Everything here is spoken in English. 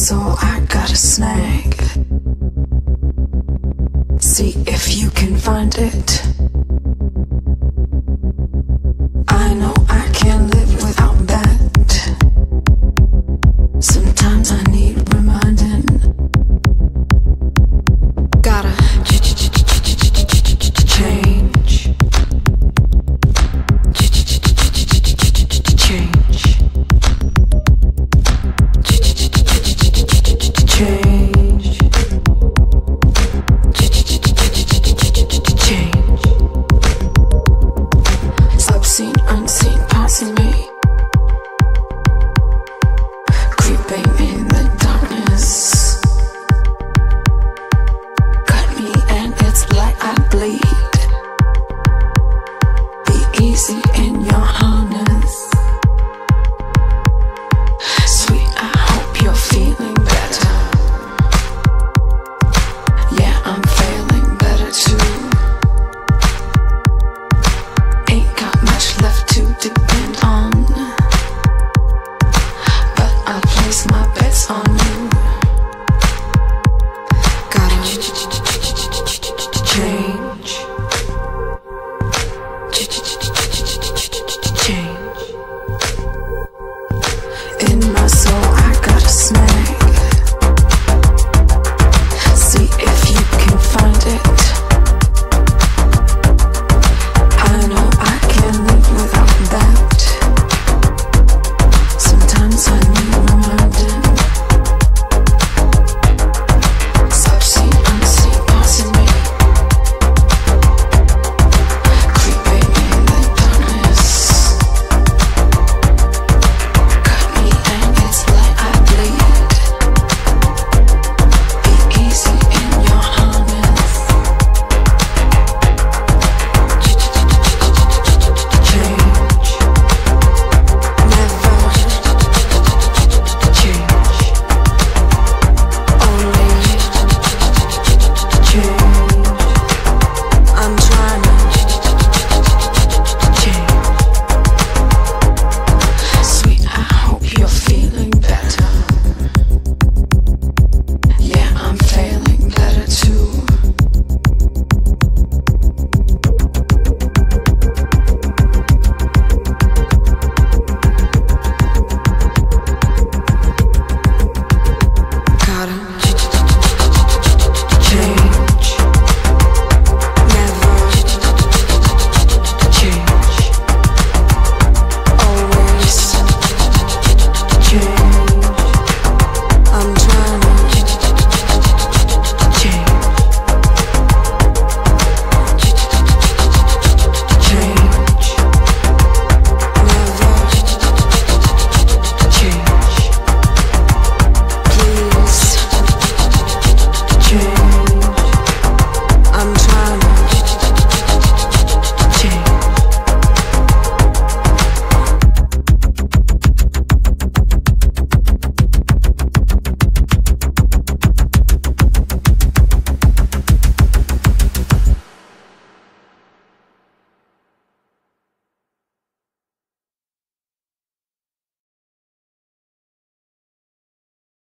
so I got a snag. See if you can find it. Easy. So I got a snack.